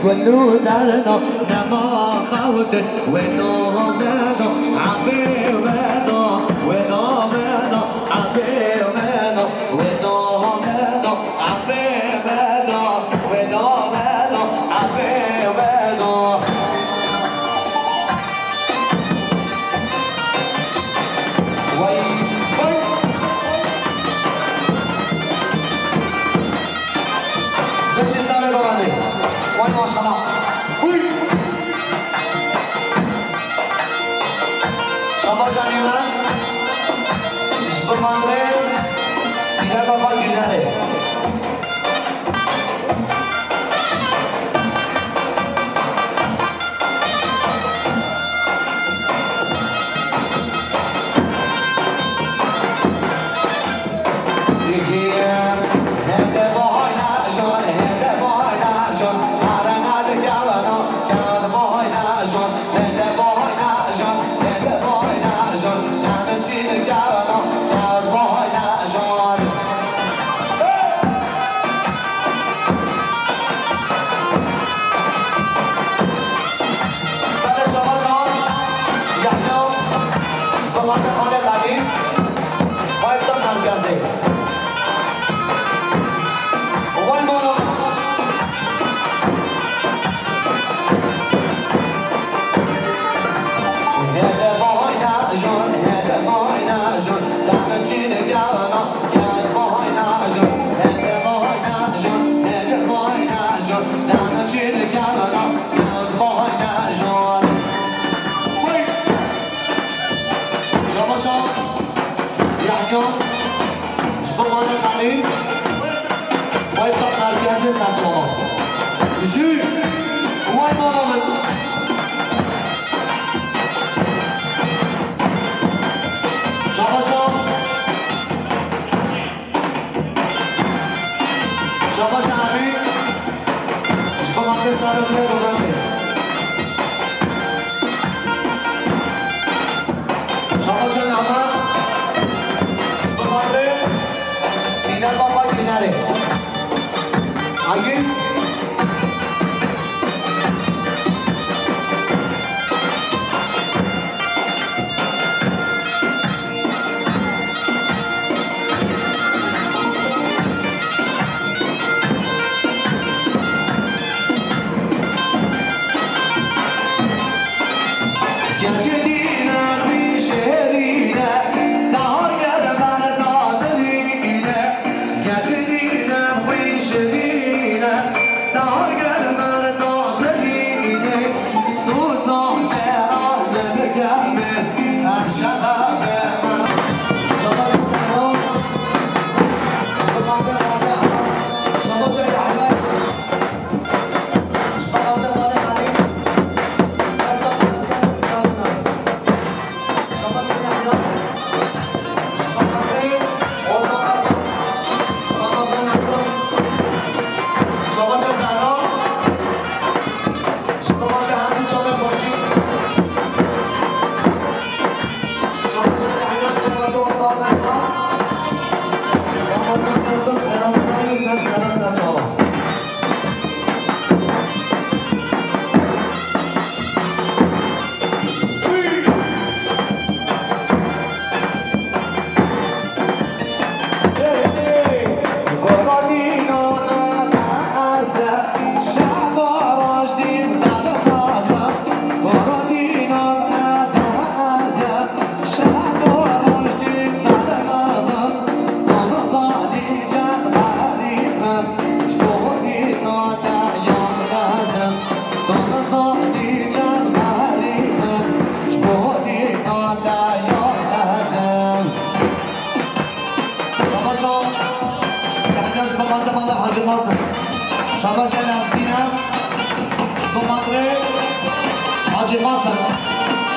نگفتنده شکلو دردان ما خواهد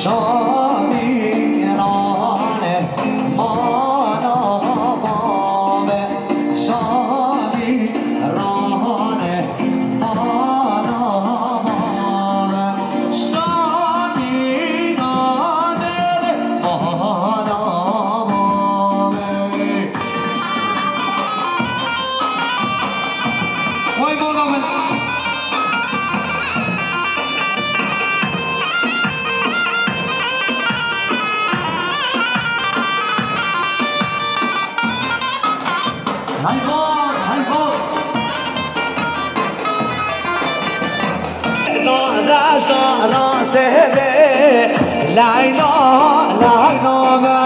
上。on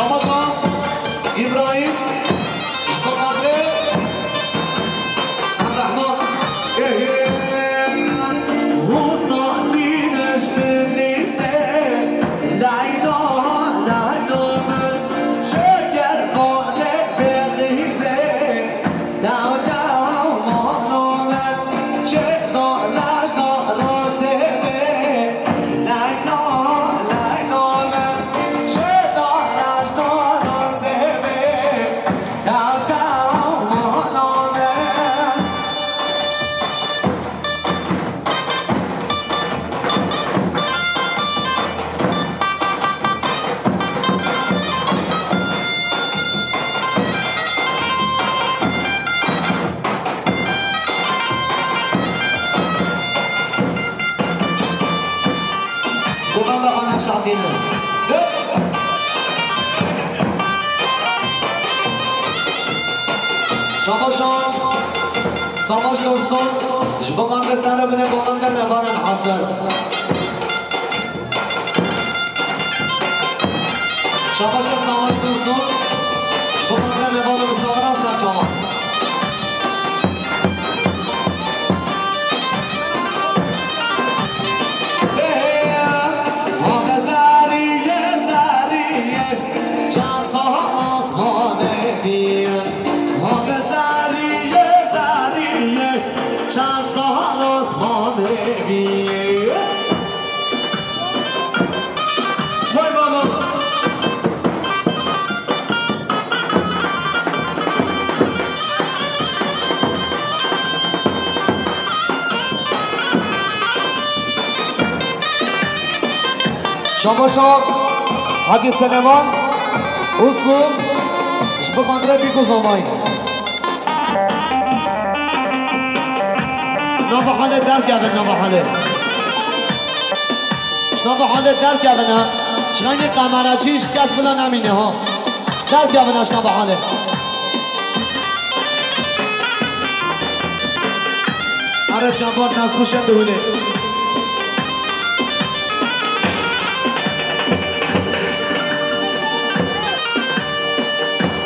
Somasa Ibrahim. جبقان بسانه بنه گمان در نبارن حاضر شما شما شام حاجی سلیمان اسلو جبقان را بیگو زمایی نام حاله در کرده نام حاله نام حاله در کرده نه؟ شغانی قمراچیش کس بلا ها؟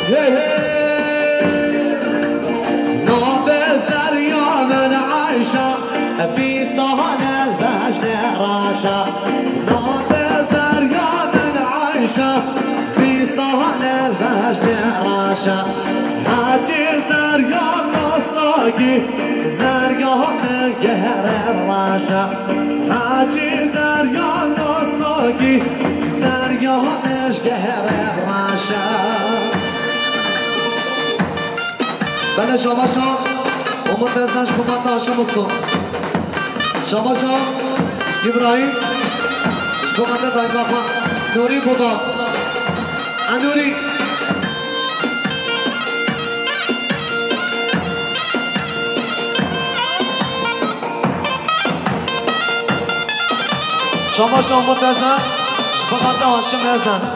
کرده نه شنام حاله آره جنبار نصفوشن بهونه ناب زریان عایشا فیستان الوجد راشا ناب زریان عایشا فیستان الوجد راشا حاجی زریان ناسلاگی زریان گهر راشا بله شما شام امید بزنش کمت هاشم اسکن شما شام ابراهیم. کمت دایگاه خان نوری بودا انوری. شما شام امید بزن کمت هاشم بزن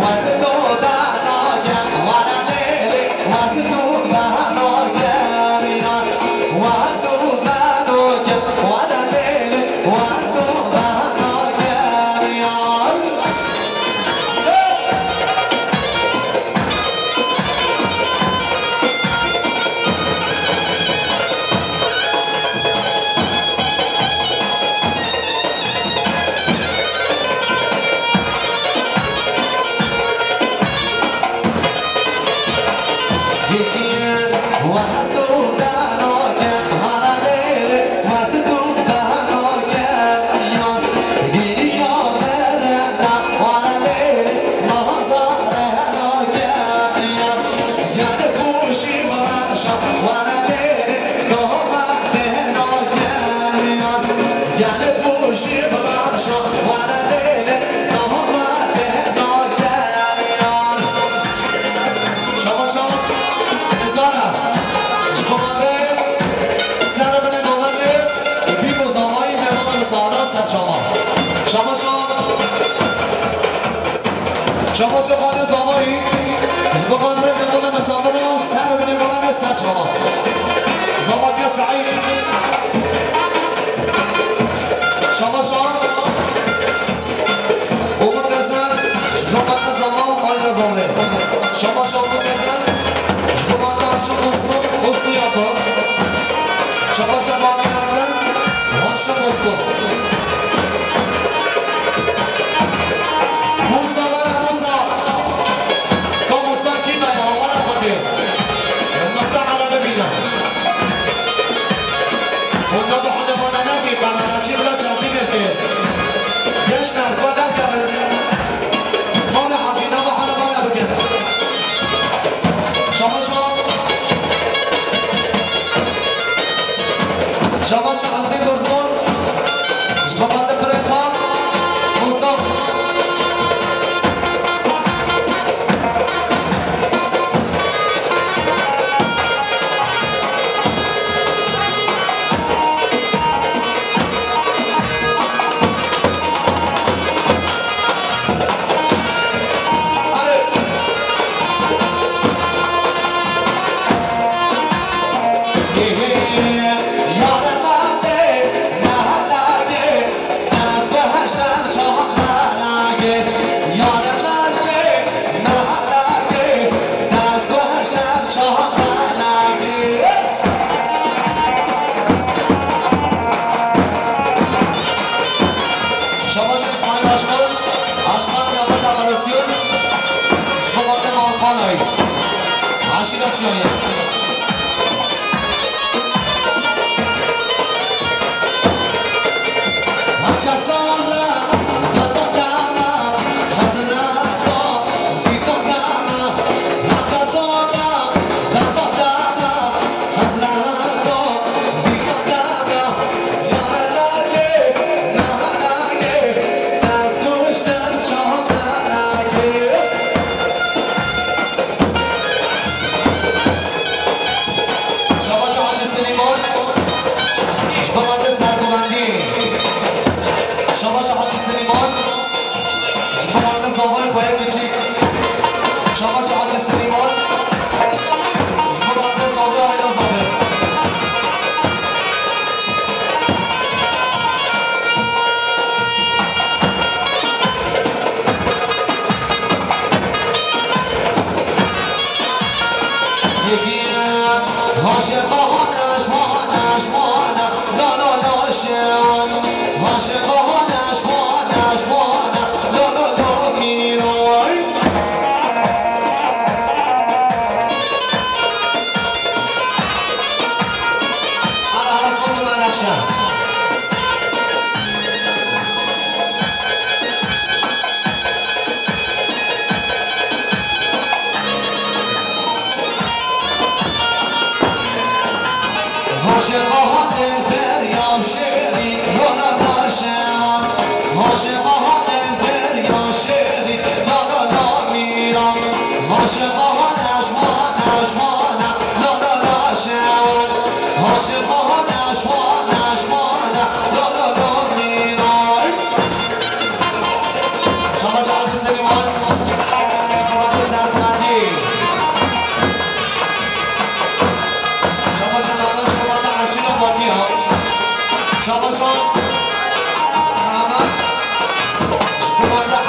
i said no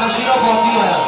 Imagina a botinha.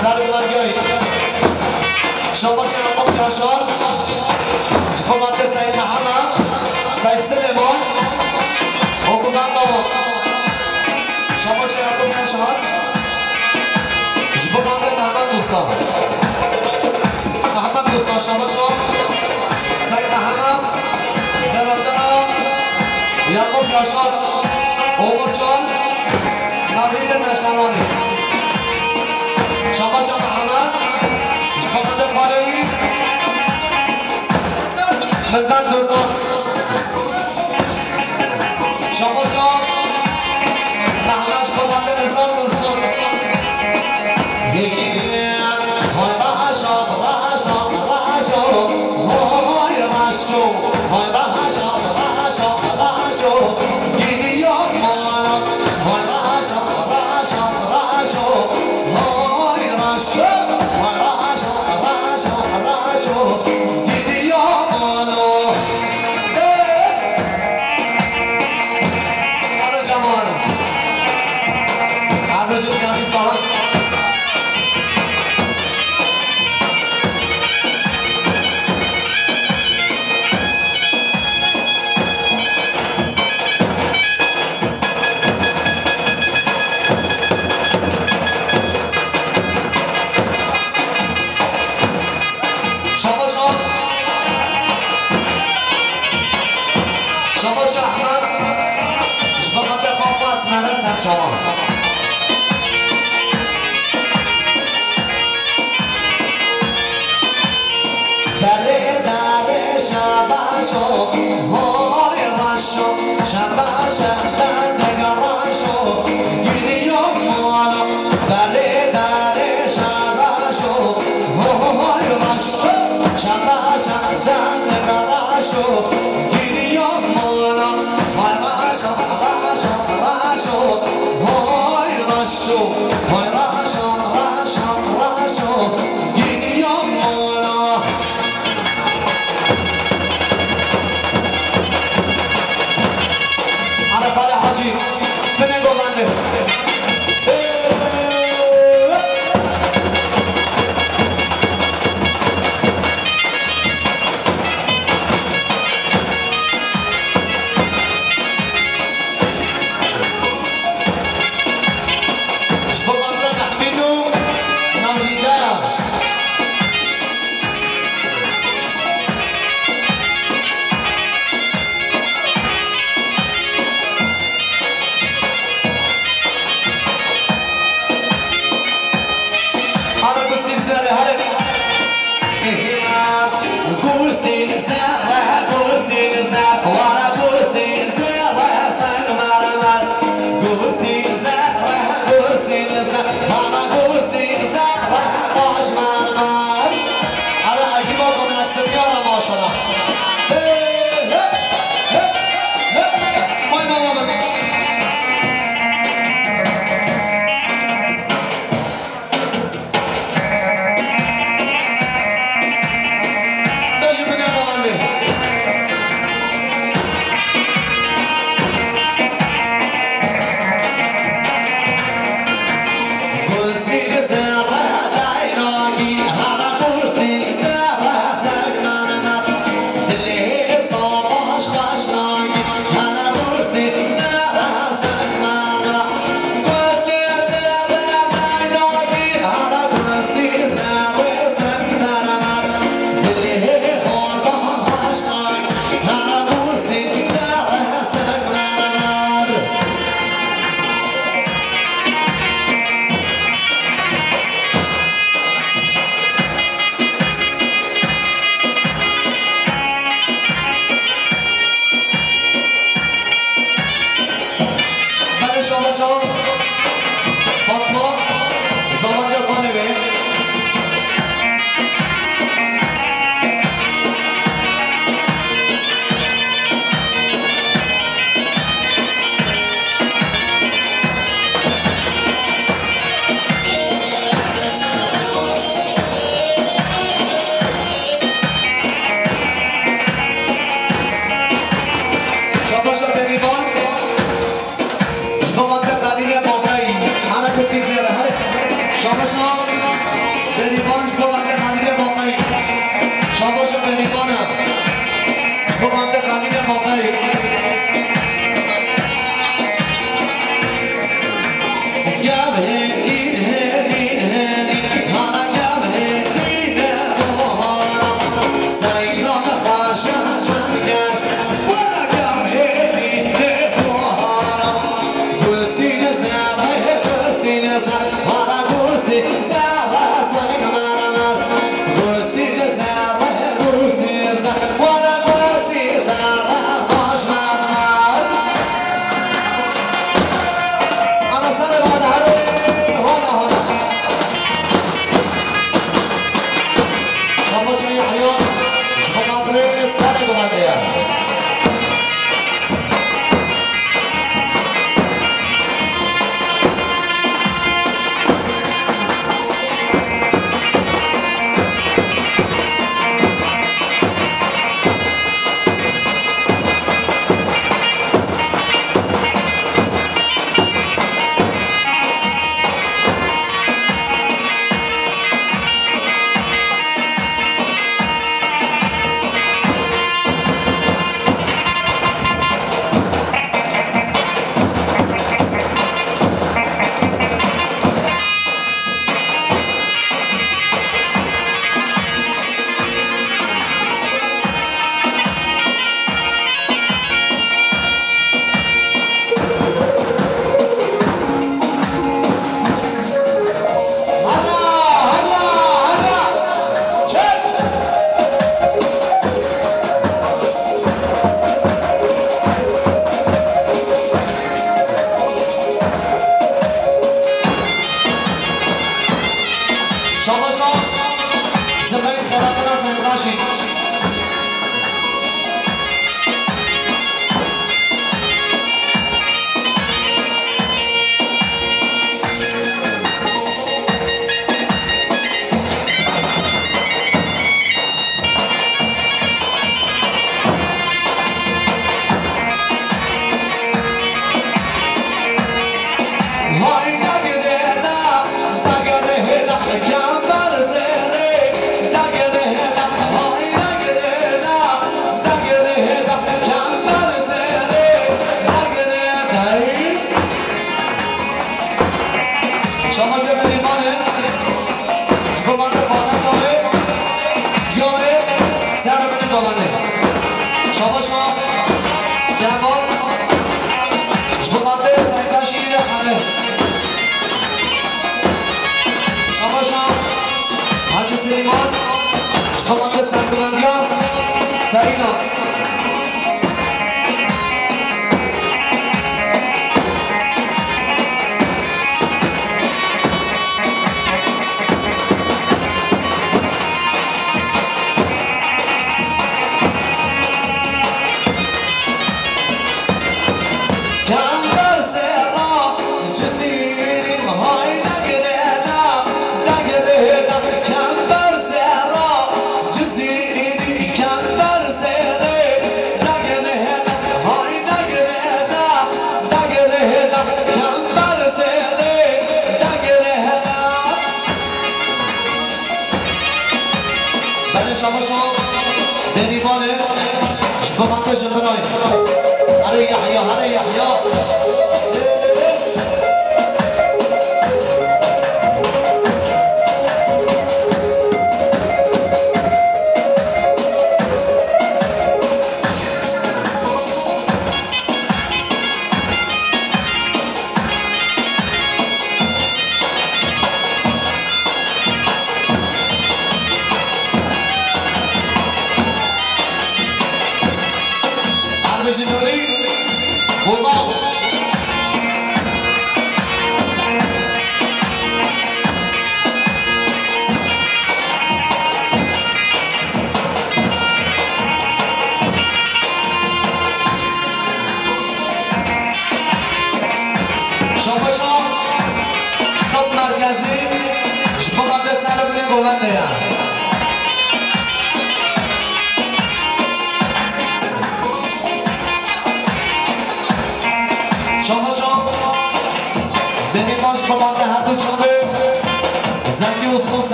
Serdőben jöjjön! Somosi a mokjasor, és hova teszem a hamar, száj szelemon, okuvám maga. Somosi a mokjasor, és hova teszem a hamar kuszta. A hamar kuszta, somosor, száj a hamar, nevettem a mokjasor, óvocsor, már minden testben alig. Let's not do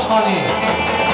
確かに。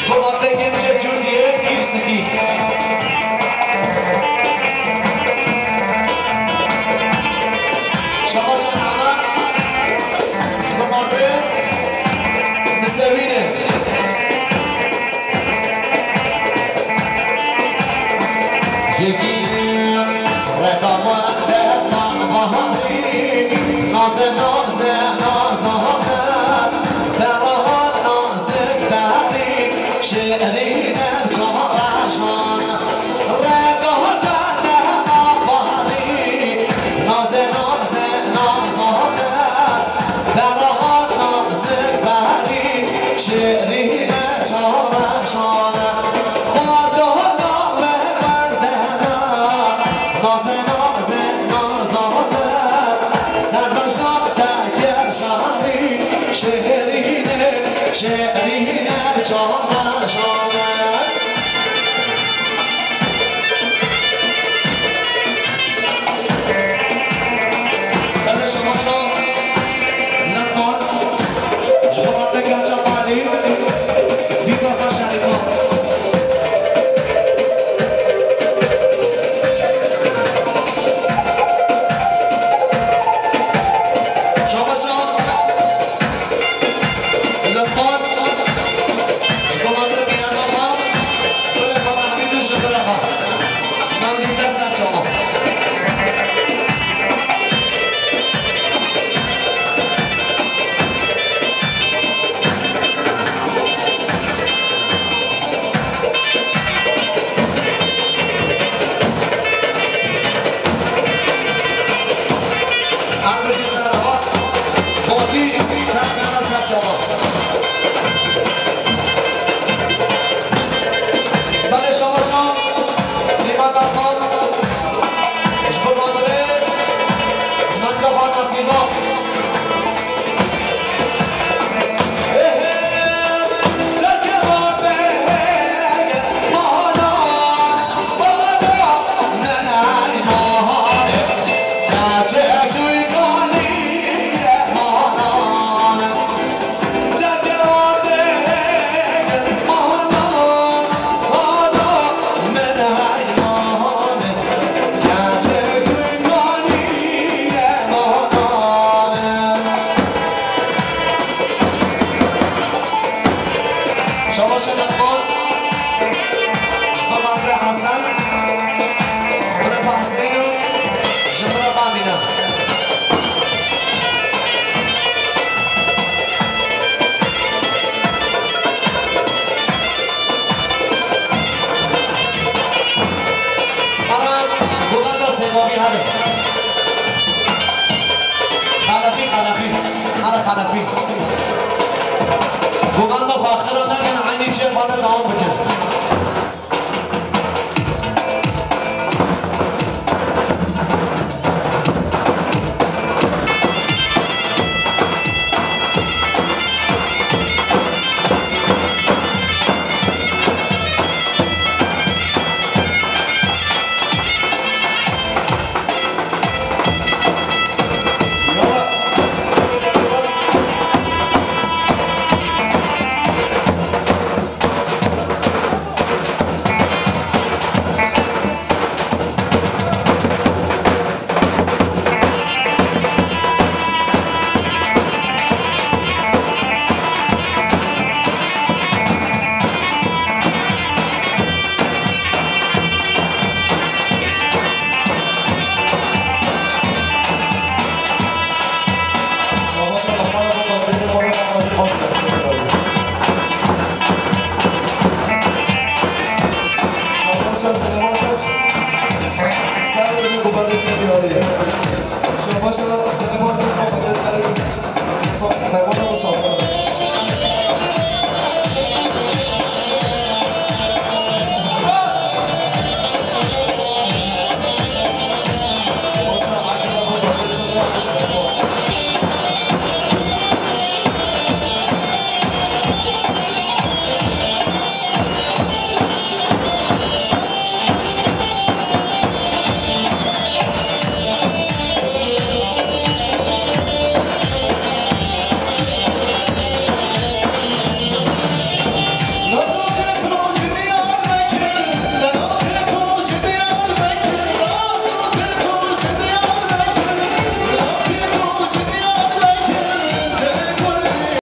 Shpova të këtë që gjurë një e kisë të kisë